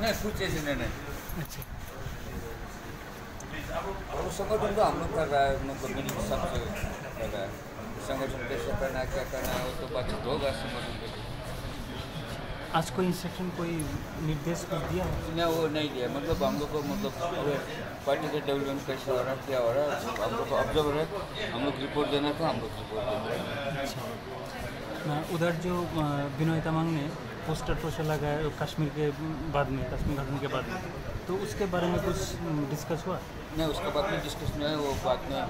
না সুইচ এসে না না আচ্ছা मतलब मिनी सब करना है क्या करना है वो तो बातचीत होगा संगठन के आज कोई इंस्ट्रक्शन कोई निर्देश कुछ दिया नहीं वो नहीं दिया मतलब हम लोग को मतलब पार्टी का डेवलपमेंट कैसे हो रहा क्या हो रहा है हम लोग को ऑब्जर्व है हम लोग रिपोर्ट देना था हम लोग रिपोर्ट देना अच्छा उधर जो विनोय तमांग ने पोस्टर टोस्टर लगाया कश्मीर के बाद में कश्मीर घटना के बाद में। तो उसके बारे में कुछ डिस्कस हुआ? नहीं उसके बाद में डिस्कस नहीं है वो बाद में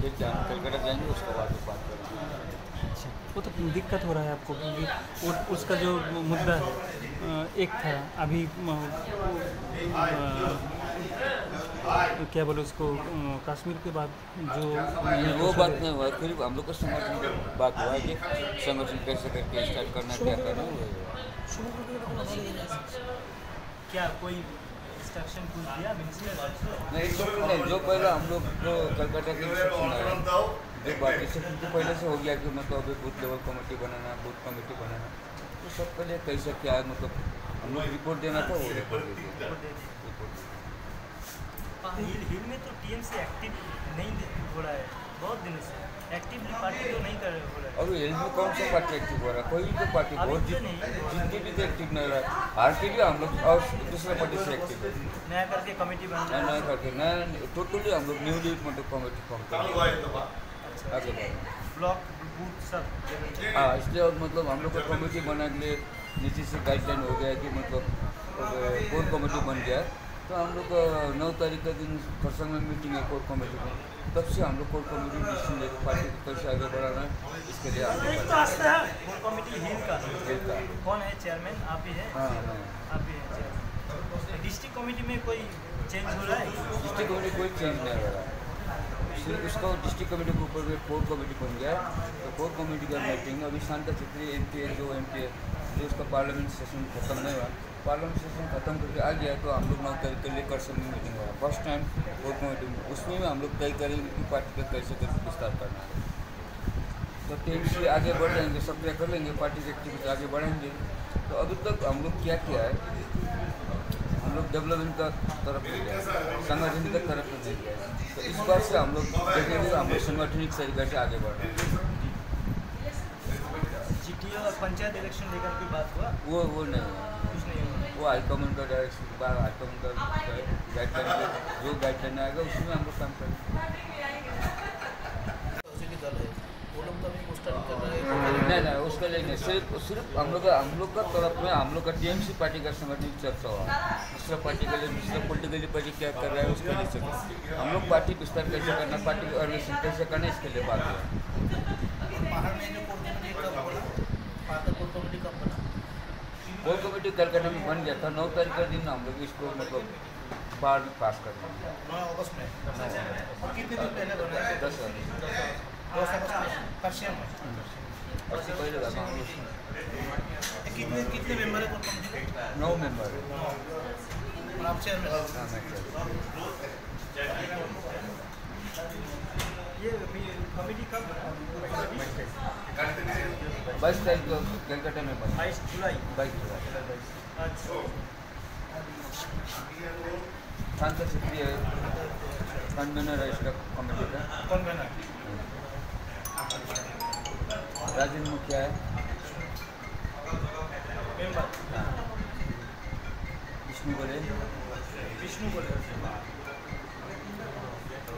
फिर जान कलकत्ता जाएँगे उसके बाद बात करेंगे। अच्छा वो तो दिक्कत हो रहा है आपको क्योंकि उसका जो मुद्दा है एक था अभी क्या बोले उसको कश्मीर के बाद जो वो बात नहीं हुआ फिर हम लोग को संगठन की बात हुआ कि संगठन कैसे करके स्टार्ट करना क्या करना। क्या कोई नहीं जो पहले हम लोग को कलकत्ता के जो बात इंस्ट्रक्शन तो पहले से हो गया कि मतलब अभी बूथ लेवल कमेटी बनाना बूथ कमेटी बनाना तो सब पहले कैसे क्या है मतलब हम लोग रिपोर्ट देना था वो रिपोर्ट दे दिया। हिल हिल में तो टीएमसी एक्टिव नहीं हो रहा है बहुत दिनों से। एक्टिवली पार्टी तो नहीं कर हो रहा है। और एल में कौन सा पार्टी एक्टिव हो रहा है? कोई भी पार्टी बहुत तो। भी तो एक्टिव नहीं रहा है। हार के भी हम लोग और दूसरे पार्टी से एक्टिव नया करके कमेटी बन नया नया करके नया टोटली हम लोग न्यूली मतलब कमेटी फॉर्म करेंगे आगे बढ़े। ब्लॉक बूथ सब। हाँ इसलिए मतलब हम लोग को कमेटी बना के लिए नीचे से गाइडलाइन हो गया कि मतलब कोर कमेटी बन गया। तो हम लोग नौ तारीख का दिन खरसंग में मीटिंग है कोर कमेटी में तब से हम लोग कोर कमेटी डिसीज़न लेके पार्टी को कैसे आगे बढ़ाना है। इसके लिए आगे कोर कमेटी का। कौन है चेयरमैन आप ही है? हाँ हाँ। आप ही है डिस्ट्रिक्ट कमेटी में कोई चेंज हो रहा है? डिस्ट्रिक्ट कमेटी कोई चेंज नहीं हो रहा। सिर्फ़ उसका डिस्ट्रिक्ट कमेटी के ऊपर कोर कमेटी बन गया है। तो कोर कमेटी का मीटिंग अभी शांता छेत्री एम पी जो एम पी जो उसका पार्लियामेंट सेशन खत्म नहीं हुआ पार्लियामेंट सेशन खत्म करके आ गया तो हम लोग नौ तारीख के लिए कर सकते मीटिंग हुआ फ़र्स्ट टाइम कमेटी में उसमें भी हम लोग तय करेंगे कि पार्टी का कैसे कैसे विस्तार करना है। तो टीम से आगे बढ़ जाएँगे सक्रिय कर लेंगे पार्टी की एक्टिविटी आगे बढ़ेंगे। तो अभी तक हम लोग क्या किया है हम लोग डेवलपमेंट का तरफ़ ले गए संगठन का तरफ़ गए। तो इस बार से हम लोग देखेंगे हम लोग संगठनिक तरीके से आगे बढ़ रहे हैं। और पंचायत इलेक्शन लेकर कोई बात हुआ? वो वो नहीं है। नहीं वो हाईकमेंट का डायरेक्शन बार हाईकमेंट का गाइडलाइन जो गाइडलाइन आएगा, उसमें हम लोग काम करेंगे। नहीं नहीं, उसके लिए नहीं, सिर्फ़ सिर्फ़ हम लोग का, हम लोग का तरफ़ में, हम लोग का टीएमसी पार्टी का संगठन चर्चा हुआ दूसरा पार्टी के लिए, दूसरा पार्टी क्या कर रहा है, उसके लिए चर्चा हम लोग पार्टी विस्तार कैसे करना पार्टी ऑर्गेनाइजेशन कैसे करना, इसके लिए बात हुआ बाहर में जो कोर कमेटी कब बना पाता कोर कमेटी कब बना कोर कमेटी कलकत्ता में बन गया था नौ तारीख का दिन हम लोग इसको मतलब बाहर में पास कर देंगे। नौ अगस्त में? कितने दिन पहले बना है? दस आदमी। दस अगस्त में? पर्शियन में? पहले लगा हम लोग ये कितने कितने मेंबर है? कोर कमेटी के नौ। मेंबर है आप चेयरमैन बाईस तारीख को कलकत्ता में बाईस जुलाई। बाईस जुलाई। अच्छा। शांत क्षेत्रीय कन्वेनर है। इसका कमेटी का कौन बना राजेंद्र मुखिया हाँ। विष्णु बोले। विष्णु बोले।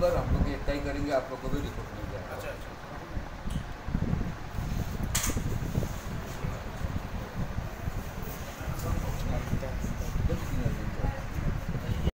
शनिवार हम लोग ये तय करेंगे आप लोग को भी रिपोर्ट